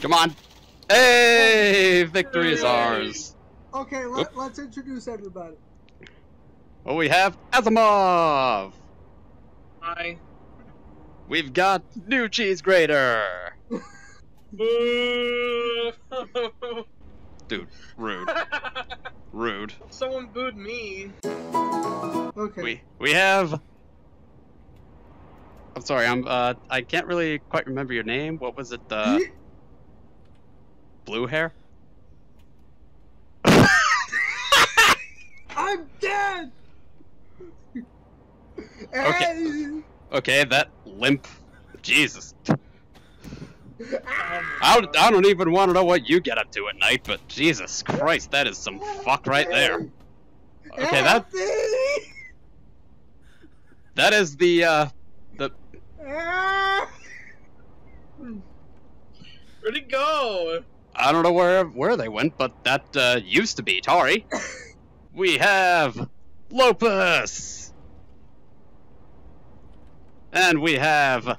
Come on. Hey, victory is ours. Okay, let, let's introduce everybody. Well, we have Asiimov. Hi. We've got new cheese grater. Boo! Dude, rude, rude. Someone booed me. Okay. We we have. I'm sorry. I'm. Uh, I can't really quite remember your name. What was it? Uh, Ye- blue hair. I'm dead. Okay. Okay, that limp. Jesus. Ah. I don't, I don't even want to know what you get up to at night, but Jesus Christ, that is some fuck right there. Okay, that that is the uh the Ah. Where'd he go? I don't know where where they went, but that uh, used to be Tari. We have Lopous, and we have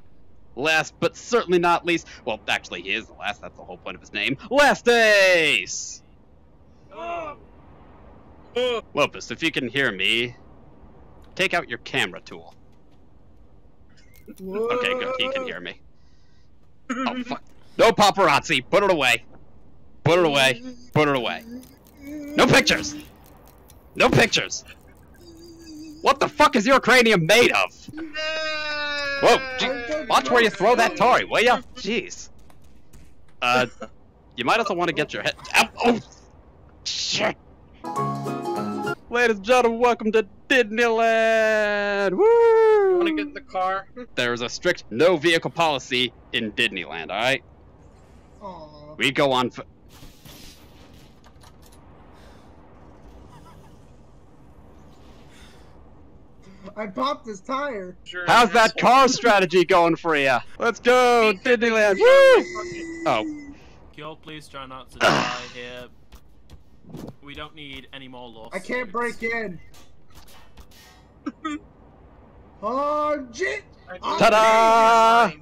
last but certainly not least. Well, actually, he is the last. That's the whole point of his name. Last Ace. Oh. Oh. Lopous, if you can hear me, take out your camera tool. Okay, good. He can hear me. Oh fuck! No paparazzi. Put it away. Put it away. Put it away. No pictures. No pictures. What the fuck is your cranium made of? Whoa! gee, Watch where you throw that Tory, will ya? Jeez. Uh, you might also want to get your head. Ow, oh, shit. Ladies and gentlemen, welcome to Disneyland. Woo! Wanna get in the car? There's a strict no vehicle policy in Disneyland. All right, Aw. we go on. I popped his tire. Sure, How's that asshole. car strategy going for you? Let's go, Disneyland. Woo! Oh, Y'all please try not to die here. We don't need any more lawsuits. I can't break in. oh, shit. Ta-da!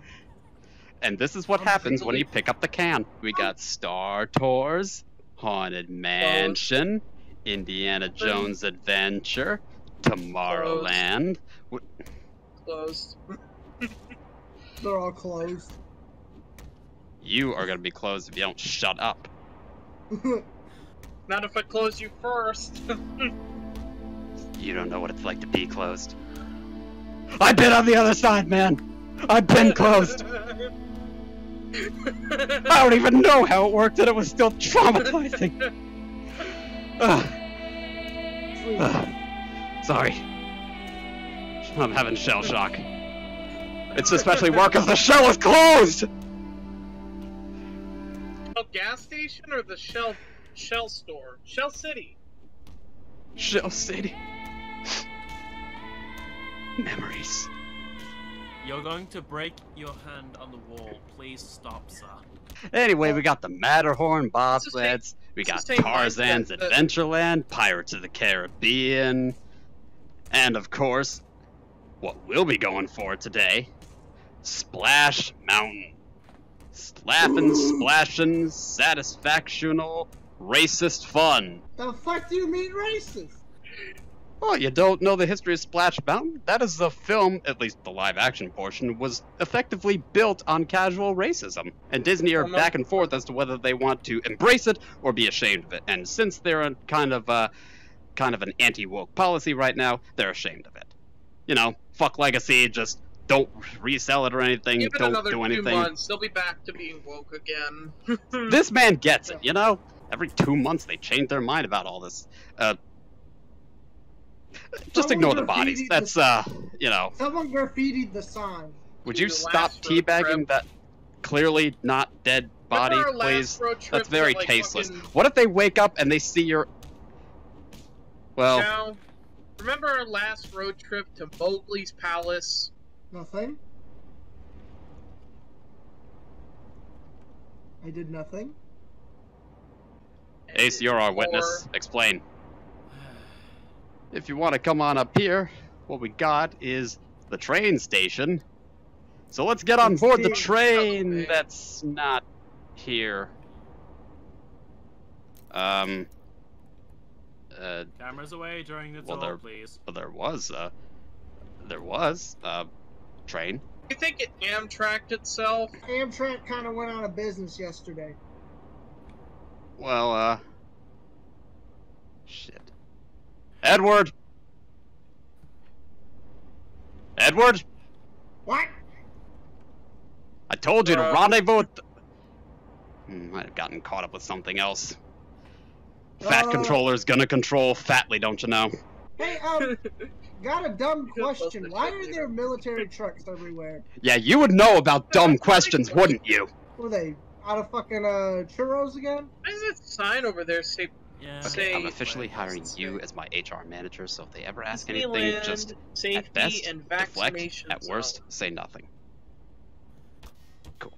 and this is what happens when you pick up the can. We got Star Tours, Haunted Mansion, Indiana Jones Adventure, Tomorrowland. you're Closed. They're all closed. You are gonna be closed if you don't shut up. Not if I close you first. You don't know what it's like to be closed. I've been on the other side, man. I've been closed. I don't even know how it worked, and it was still traumatizing. Ugh. Ugh. Sorry. I'm having shell shock. It's especially work because the shell is closed! Shell gas station or the Shell Shell store? Shell City. Shell City. Memories. You're going to break your hand on the wall. Please stop, sir. Anyway, we got the Matterhorn It's the bobsleds, we got Tarzan's Adventureland, Pirates of the Caribbean, and of course, what we'll be going for today, Splash Mountain. Slapping, splashing, satisfactional, racist fun. the fuck do you mean racist? Oh, you don't know the history of Splash Mountain? That is the film, at least the live action portion, was effectively built on casual racism. And Disney are back and forth as to whether they want to embrace it or be ashamed of it. And since they're a kind of uh kind of an anti-woke policy right now, they're ashamed of it. You know, fuck legacy, just don't resell it or anything, Give it don't another do two anything. months, they'll be back to being woke again. This man gets it, you know? Every two months they change their mind about all this. Uh just Someone ignore the bodies. the- That's uh, you know, Someone graffitied the sign. Would you stop teabagging that clearly not dead body, Remember our last please? That's very like, tasteless. fucking What if they wake up and they see your. Well, Now, remember our last road trip to Mowgli's Palace? Nothing. I did nothing. Ace, you're our witness. Explain. If you want to come on up here, what we got is the train station. So let's get on board the train that's not here. Um. Uh, Cameras away during the Well, tour, they're- please. well, there was uh, there was uh, train. Do you think it Amtraked itself? Amtrak kind of went out of business yesterday. Well, uh, shit. Edward. Edward, What? I told you to Uh, rendezvous. With the... Hmm, Might have gotten caught up with something else. Fat Uh, controller's gonna control fatly, don't you know? Hey, um, got a dumb question. Why are there. there military trucks everywhere? Yeah, you would know about dumb questions, wouldn't you? Were they out of fucking uh churros again? Why does that sign over there say Yeah. Okay, Say- I'm officially hiring Say- you as my HR manager, so if they ever ask anything, just safety at best and deflect, at worst zone? say nothing. Cool.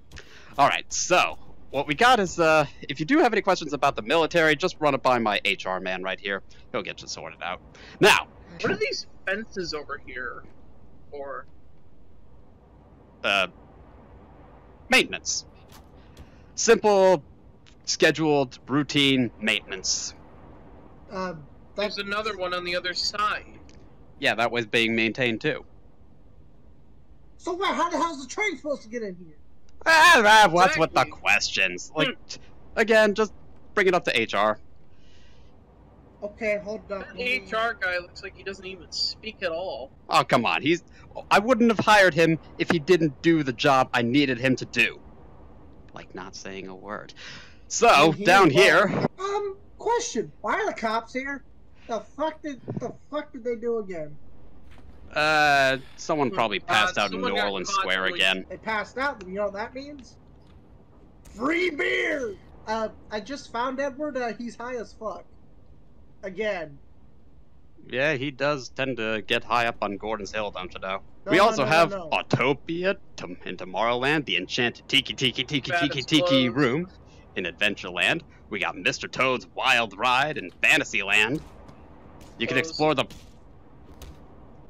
All right, so what we got is, uh, if you do have any questions about the military, just run it by my HR man right here. He'll get you sorted out. Now, What are these fences over here? for? uh, maintenance. Simple, scheduled, routine maintenance. Uh, there's another one on the other side. Yeah, that was being maintained too. so. What? How the hell's the train supposed to get in here? Ah, ah, what's with the questions? Like, t- again, just bring it up to HR. Okay, hold up. That HR guy looks like he doesn't even speak at all. Oh, come on. He's. I wouldn't have hired him if he didn't do the job I needed him to do. Like not saying a word. So, he down was- here. Um, question. Why are the cops here? The fuck did the fuck did they do again? Uh, someone probably Uh, passed out in New Orleans Square doing- again. They passed out. You know what that means? Free beer. Uh, I just found Edward. Uh, he's high as fuck. Again. Yeah, he does tend to get high up on Gordon's Hill, don't you know? No, we no, also no, have no. Autopia Tom- in Tomorrowland, the enchanted Tiki Tiki Tiki That Tiki is Tiki room in Adventureland. We got Mr. Toad's Wild Ride in Fantasyland. You can explore the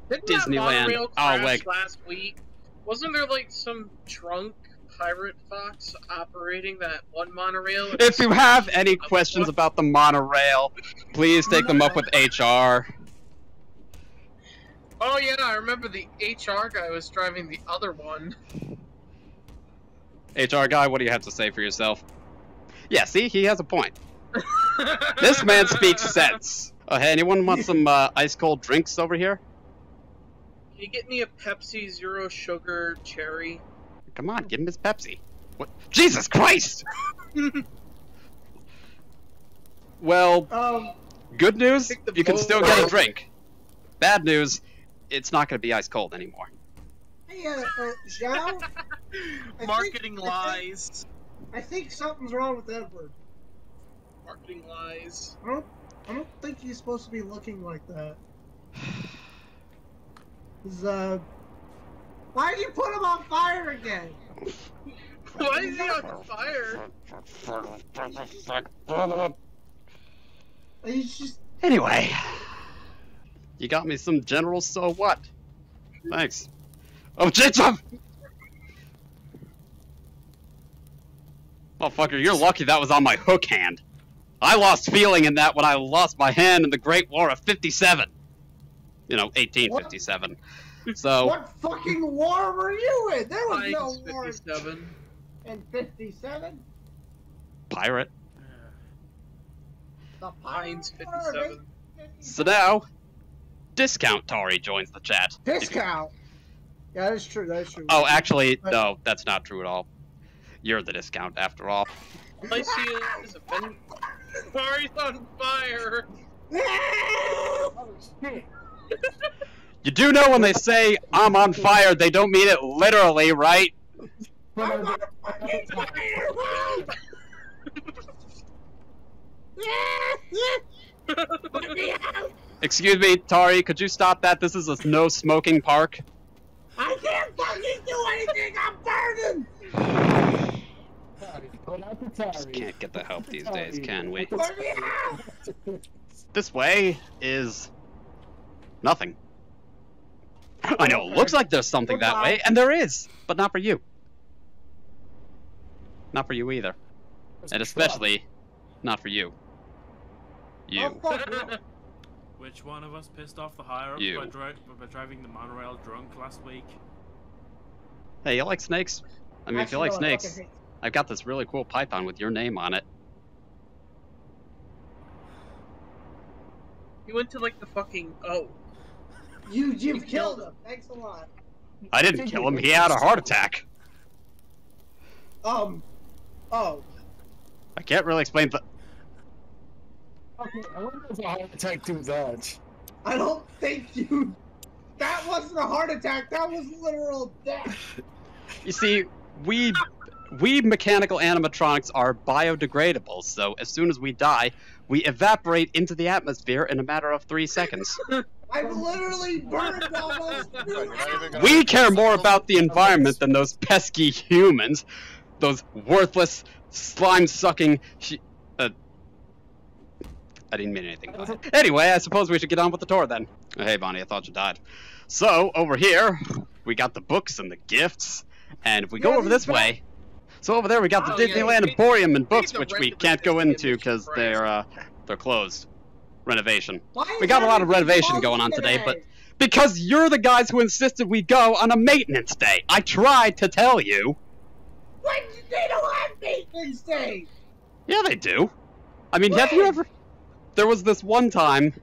Didn't Disneyland. Oh, crash last week. Wasn't there like some drunk pirate fox operating that one monorail? If you have any questions about the monorail, please take them up with HR. Oh yeah, I remember the HR guy was driving the other one. HR guy, what do you have to say for yourself? Yeah, see, he has a point. This man speaks sense. Oh, hey, anyone want some uh, ice cold drinks over here? Can you get me a Pepsi Zero Sugar Cherry? Come on, give him his Pepsi. What? Jesus Christ! well, Um, good news, you can still get a drink. Bad news, it's not going to be ice cold anymore. hey, uh, uh Xiao, think- Marketing I think- lies. I think something's wrong with Edward. Marketing lies. I don't, I don't think he's supposed to be looking like that. He's, uh, why did you put him on fire again? Why is he on fire? He's just, Anyway, you got me some general so what? Thanks. Oh, Jacob! Motherfucker, you're lucky that was on my hook hand. I lost feeling in that when I lost my hand in the Great War of 57. You know, 1857. So, what fucking war were you in? There was no Pines war 57. in 57. pirate. The Pines Pirate War of 57. So now, Discount Tari joins the chat. Discount. Yeah, that is true. That is true. Oh, actually, no, that's not true at all. You're the discount after all. All I see is a Ben. Sorry's on fire. Oh, You do know when they say I'm on fire, they don't mean it literally, right? I'm on fire! Let me out! Excuse me, Tari, could you stop that? This is a no smoking park. I can't fucking do anything! I'm burning! Just can't get the help these days, can we? Let me out! This way is nothing. I know, it looks like there's something that way, and there is, but not for you. Not for you either. and especially not for you. You. Oh, no. Which one of us pissed off the higher ups You. by, dri- by driving the monorail drunk last week? Hey, you like snakes? I mean, if you like no, snakes, I've got this really cool python with your name on it. You went to like the fucking oh. You, you've killed killed him. Thanks a lot. I didn't kill him. He had a heart attack. Um, oh, I can't really explain the. Okay, I wonder if a heart attack do that. I don't think you. That wasn't a heart attack. That was literal death. You see, we we mechanical animatronics are biodegradable, so as soon as we die, we evaporate into the atmosphere in a matter of three seconds. I've literally burned almost. You're not even gonna- We care more about the environment than those pesky humans, those worthless, slime-sucking. Sh- uh, I didn't mean anything by it. Anyway, I suppose we should get on with the tour then. Oh, hey, Bonnie, I thought you died. So over here, we got the books and the gifts, and if we go over these this way, so over there we got the Oh, yeah, Disneyland we- Emporium and books, which we can't go into because they're uh, they're closed. Renovation. Why We got a lot of renovation going on today, but because you're the guys who insisted we go on a maintenance day. I tried to tell you. When they don't have maintenance day. Yeah, they do. I mean, have you ever? There was this one time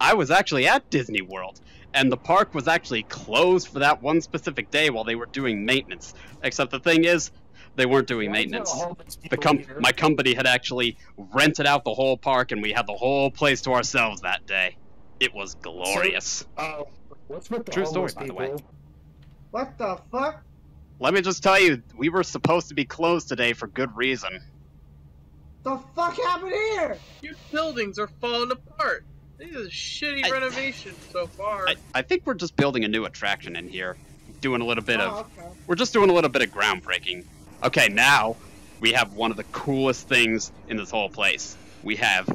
I was actually at Disney World, and the park was actually closed for that one specific day while they were doing maintenance. Except the thing is, they weren't doing Why is there maintenance. The com- here? my company had actually rented out the whole park, and we had the whole place to ourselves that day. It was glorious. Uh, what's with the True story, homeless by the way. What the fuck? Let me just tell you, we were supposed to be closed today for good reason. The fuck happened here? Your buildings are falling apart. This is a shitty I- renovation so far. I, I think we're just building a new attraction in here, doing a little bit of Oh, okay. We're just doing a little bit of groundbreaking. Okay, now we have one of the coolest things in this whole place. We have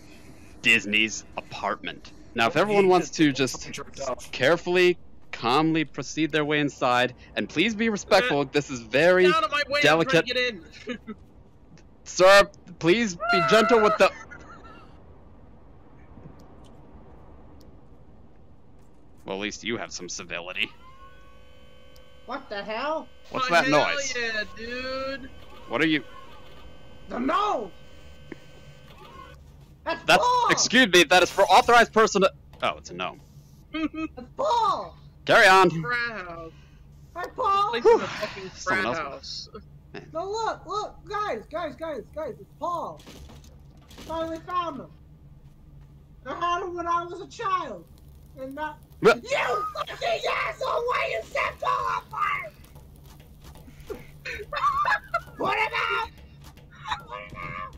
Disney's apartment. Now, if everyone wants to just carefully, calmly proceed their way inside, and please be respectful, this is very. Out of my way! delicate- I'm trying to get in. Sir, please be gentle with the. Well, at least you have some civility. What the hell? What's Oh, that hell noise? Yeah, dude. What are you. The no. That's, That's. Paul. Excuse me, that is for authorized person to. Oh, it's a gnome. That's Paul. Carry on. frat house. Hi, Paul. Place in a fucking Someone frat else- house. No, look, look, guys, guys, guys, guys. It's Paul. Finally found him. I had him when I was a child, and not. What? You fucking asshole! Why you set Paul on fire? Put him out! Put him out!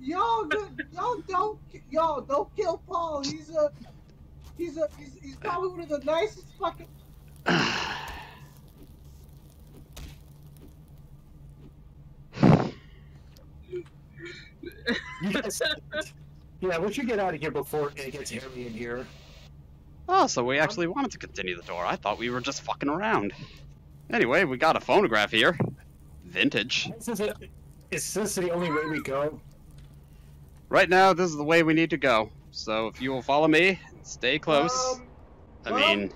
Y'all, y'all don't, y'all don't kill Paul. He's a, he's a, he's, he's probably one of the nicest fucking. Yes. Yeah, we should get out of here before it gets hairy in here. Oh, so we actually wanted to continue the tour. I thought we were just fucking around. Anyway, we got a phonograph here. Vintage. This is, it. is this the only way we go? Right now, this is the way we need to go. So if you will follow me, stay close. Um, I well, mean,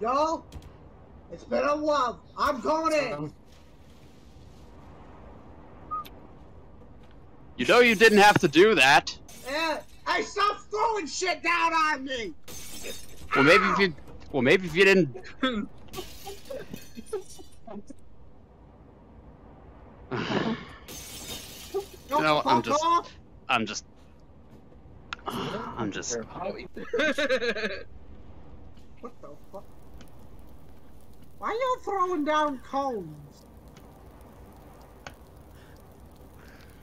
Y'all, it's been a while. I'm going in. Um, you know you didn't have to do that. Hey, stop throwing shit down on me. Well, maybe if you, well, maybe if you didn't. Don't No, I'm just, I'm just. I'm just. What the fuck? Why are y'all throwing down cones?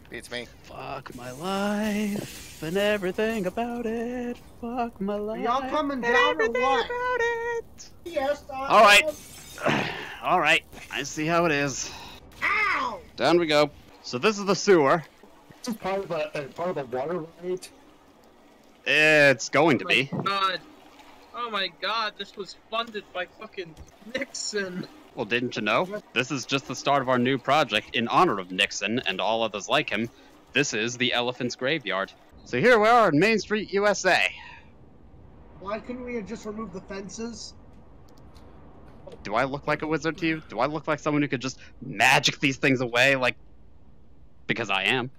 Beats me. Fuck my life and everything about it. Fuck my life. y'all coming and down or everything what? about it. Yes. I All right. am. All right, I see how it is. Ow! Down we go. So this is the sewer. this is part of a, a uh, part of a water ride. It's going to Oh my be. god. Oh my god, this was funded by fucking Nixon. Well, didn't you know? This is just the start of our new project in honor of Nixon and all others like him. This is the Elephant's Graveyard. So here we are in Main Street, USA. Why couldn't we have just removed the fences? Do I look like a wizard to you? Do I look like someone who could just magic these things away? Like, because I am,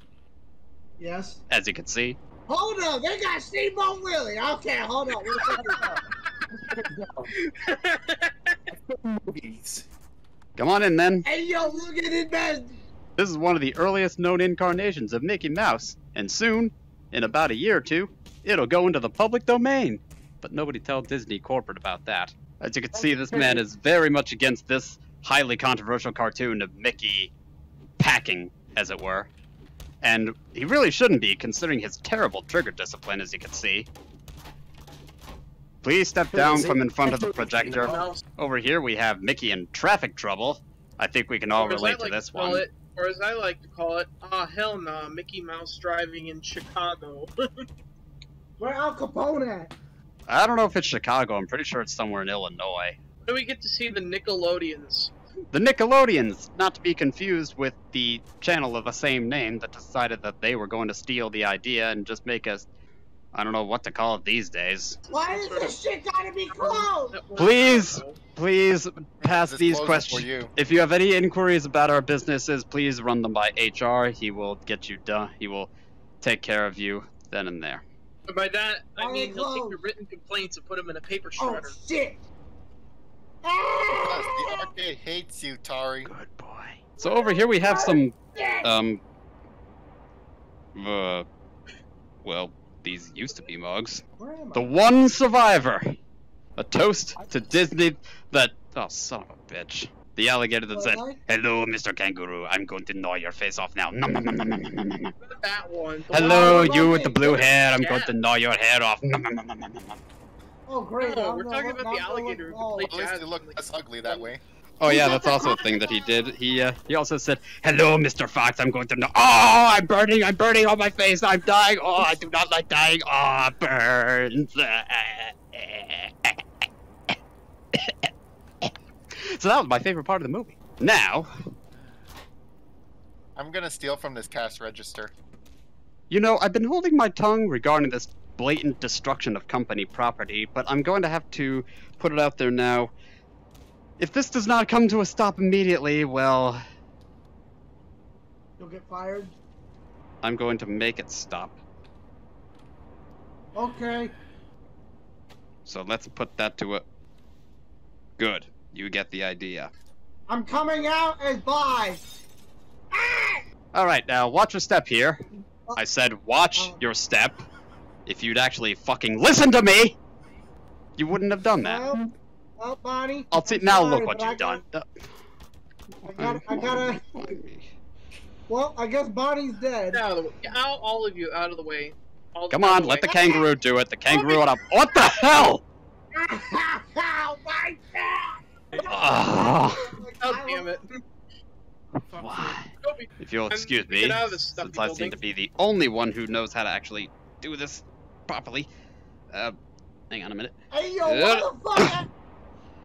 Yes. as you can see. Hold up, they got Steamboat Willie. Okay, hold up. We'll check this out. Movies. Come on in then. Hey yo, look at it, man. This is one of the earliest known incarnations of Mickey Mouse, and soon, in about a year or two, it'll go into the public domain. But nobody tell Disney corporate about that. As you can see, this man is very much against this highly controversial cartoon of Mickey packing, as it were. And he really shouldn't be, considering his terrible trigger discipline, as you can see. Please step down from in front of the projector. Over here we have Mickey in traffic trouble. I think we can all or as relate to like this call one. It, or as I like to call it, ah hell nah, Mickey Mouse driving in Chicago. Where Al Capone at? I don't know if it's Chicago. I'm pretty sure it's somewhere in Illinois. then we get to see the Nickelodeons. The Nickelodeons, not to be confused with the channel of the same name that decided that they were going to steal the idea and just make us. I don't know what to call it these days. Why is this shit gotta be closed? Please! Please pass these questions. For you. If you have any inquiries about our businesses, please run them by HR. He will get you done. He will take care of you then and there. But by that, I Why mean he'll take your written complaints and put them in a paper shredder. Oh shredder. shit. Yes, Ah! the arcade hates you, Tari. Good boy. So over here we have some um uh well these used to be mugs the one survivor a toast to disney that oh son of a bitch the alligator that said hello mr kangaroo i'm going to gnaw your face off now nom, nom, nom, nom, nom, nom, nom, nom. That one. Hello you with the blue hair i'm going to gnaw your hair off nom, nom, nom, nom, nom, nom, nom. Oh great. No, we're talking about the I'm gonna alligator look- who oh, played At least jazz you look less ugly that way. Oh yeah, that's also a thing that he did. He uh, he also said, "Hello, Mr. Fox. I'm going to know. Oh, I'm burning. I'm burning on my face. I'm dying. Oh, I do not like dying. Oh, burns." so that was my favorite part of the movie. Now, I'm gonna steal from this cash register. you know, I've been holding my tongue regarding this blatant destruction of company property, but I'm going to have to put it out there now. If this does not come to a stop immediately, well, You'll get fired. I'm going to make it stop. Okay. So let's put that to a. Good. You get the idea. I'm coming out as bye. Ah! Alright, now watch your step here. I said watch Uh. your step. If you'd actually fucking listen to me, you wouldn't have done that. Well, well, Bonnie. I'll see. Now sorry, look what you've done. got- I gotta- I gotta- Well, I guess Bonnie's dead. Get out of the way. Get out, all of you, out of the way. All Come out of on, the let the way. kangaroo do it. The kangaroo on a. What the hell? Ow, my back! Oh, God damn it. Fuck why? Toby, If you'll I'm- excuse me, get out of this stuffy since I seem building. to be the only one who knows how to actually do this properly. Uh, hang on a minute. Hey, yo, Yeah. motherfucker!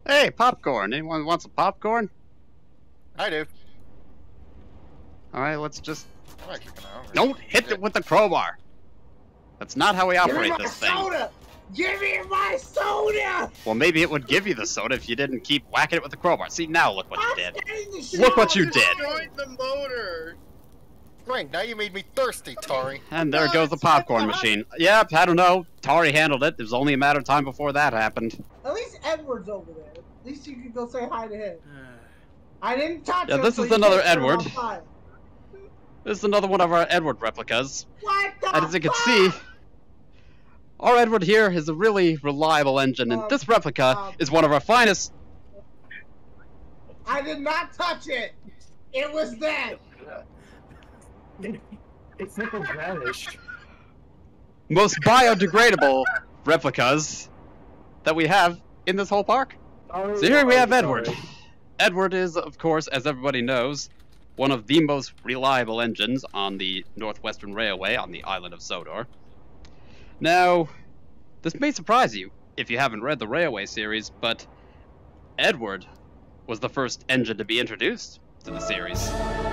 Hey, popcorn. Anyone want some popcorn? I do. All right, let's just I'm don't hit it with the crowbar. That's not how we Give me operate my this thing. soda! Give me my soda! Well, maybe it would give you the soda if you didn't keep whacking it with the crowbar. See, now look what you I'm did. getting the shit Look what you did. this. Destroyed the motor. Great, now you made me thirsty, Tari. And there No, goes the popcorn machine. Yep, I don't know. Tari handled it. It was only a matter of time before that happened. At least Edward's over there. At least you can go say hi to him. I didn't touch Yeah, him. this so is another can't set him Edward. This is another one of our Edward replicas. What the And as you can fuck? see, our Edward here is a really reliable engine, and Um, this replica um, is one of our finest. I did not touch it. It was dead. It's nickel radish. most biodegradable replicas that we have in this whole park. Oh, So here we have sorry. Edward. Edward is, of course, as everybody knows, one of the most reliable engines on the Northwestern Railway on the island of Sodor. Now, this may surprise you if you haven't read the Railway series, but Edward was the first engine to be introduced to the series.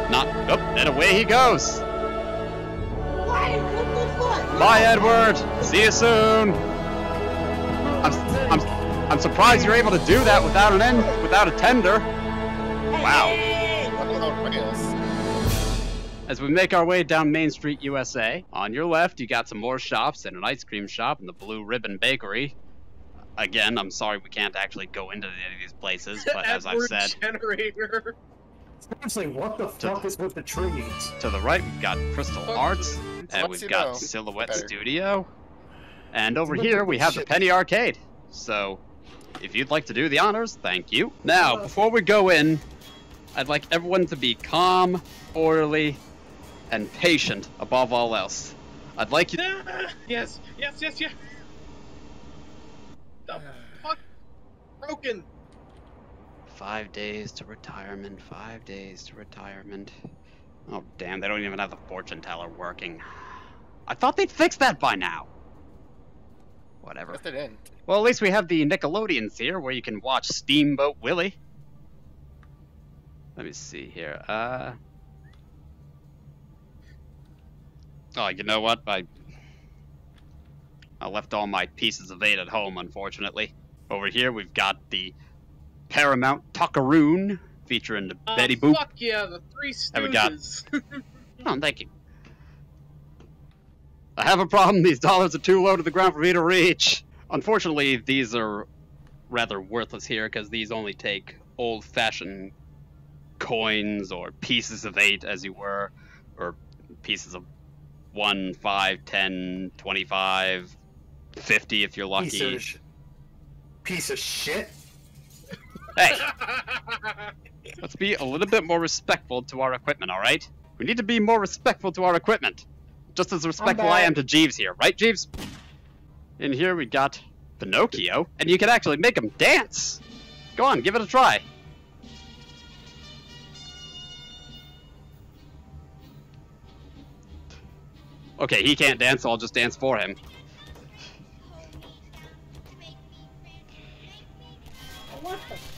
Not. Oh, and away he goes! Why? What the fuck? Bye, Edward! See you soon! I'm, I'm, I'm surprised you're able to do that without an end, without a tender. Wow. Running on rails. As we make our way down Main Street, USA, on your left, you got some more shops and an ice cream shop and the Blue Ribbon Bakery. Again, I'm sorry we can't actually go into any of these places, but as I've said, Generator. Seriously, what the fuck is with the trees? to the right, we've got Crystal Arts, and we've got know. Silhouette Better. Studio. And over here, we this have the. Penny Arcade. So, if you'd like to do the honors, thank you. Now, uh, before we go in, I'd like everyone to be calm, orderly, and patient above all else. I'd like you. Ah, yes, yes, yes, yes. The fuck? Broken. Five days to retirement, five days to retirement. Oh, damn, they don't even have the fortune teller working. I thought they'd fix that by now. Whatever. Yes, they didn't. Well, at least we have the Nickelodeons here where you can watch Steamboat Willie. Let me see here. Uh. Oh, you know what? I. I left all my pieces of eight at home, unfortunately. Over here, we've got the Paramount Tuckaroon featuring the Oh, Betty Boop. Fuck yeah, the Three And we got- Oh, thank you. I have a problem. These dollars are too low to the ground for me to reach. Unfortunately, these are rather worthless here because these only take old-fashioned coins or pieces of eight, as you were, or pieces of one, five, ten, twenty-five, fifty if you're Piece lucky. of, sh- piece of shit. Hey, let's be a little bit more respectful to our equipment, all right? We need to be more respectful to our equipment. Just as respectful I am to Jeeves here, right, Jeeves? In here we got Pinocchio, and you can actually make him dance. Go on, give it a try. Okay, he can't dance, so I'll just dance for him.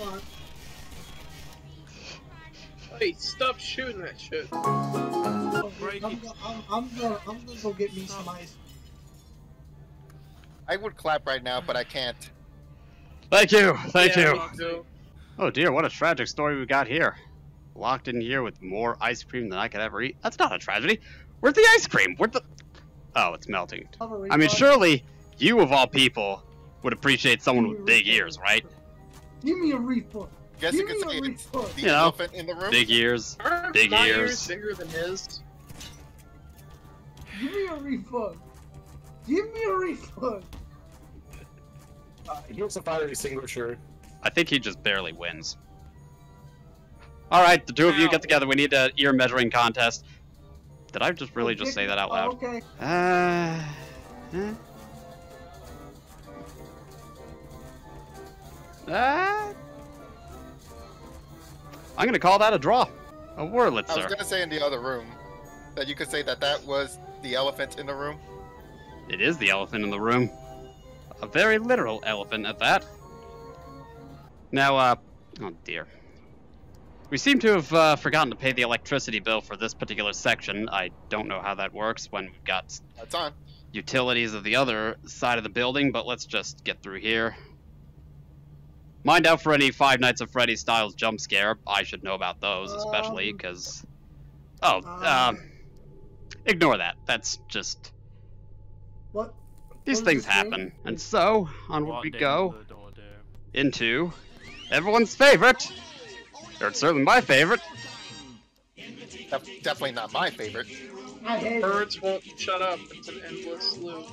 What the fuck? hey, stop shooting that shit. I'm, I'm, it. I'm, I'm gonna, I'm gonna go get me some ice. I would clap right now, but I can't. Thank you, thank Yeah, you. Oh dear, what a tragic story we got here. Locked in here with more ice cream than I could ever eat. That's not a tragedy. Where's the ice cream? Where's the. Oh, it's melting. I mean, surely you, of all people, would appreciate someone with big ears, right? Give me a refund. Guess you Give could me say a it's refund. the You know, elephant in the room. Big ears. Aren't Big my ears. bigger than his? Give me a refund. Give me a refund. Uh, here's a fire extinguisher. I think he just barely wins. Alright, the two of you get together. We need an ear measuring contest. Did I just really just say that out Oh, loud? okay. Uh. huh? Uh, I'm gonna call that a draw. A Wurlitzer. I was gonna say in the other room that you could say that that was the elephant in the room. It is the elephant in the room. A very literal elephant at that. Now, uh, oh dear. We seem to have uh, forgotten to pay the electricity bill for this particular section. I don't know how that works when we've got That's on. utilities of the other side of the building, but let's just get through here. Mind out for any Five Nights at Freddy's styles jump scare. I should know about those, especially Um, because. Oh, um, um, ignore that. That's just What? these What things does it happen. And so, onward What we go the door do? into everyone's favorite, or it's certainly my favorite, Def- definitely not my favorite. I hate it. Birds won't shut up. It's an endless loop.